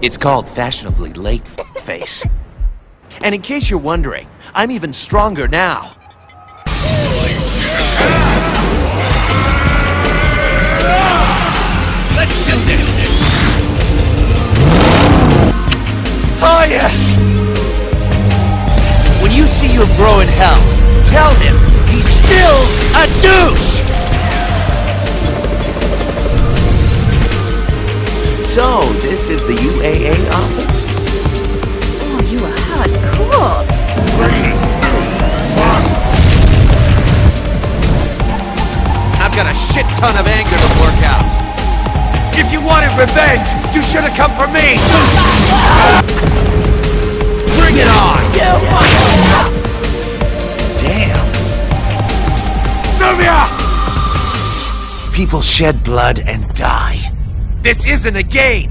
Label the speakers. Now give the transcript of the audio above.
Speaker 1: It's called fashionably late face. And in case you're wondering, I'm even stronger now.
Speaker 2: Let's do this!
Speaker 1: Oh yeah! When you see your bro in hell, tell him he's still a douche! So, this is the UAA office?
Speaker 3: Oh, you are hardcore.
Speaker 1: I've got a shit ton of anger to work out.
Speaker 2: If you wanted revenge, you should have come for me!
Speaker 1: Bring it on! Damn.
Speaker 2: Sylvia!
Speaker 1: People shed blood and die. This isn't a game!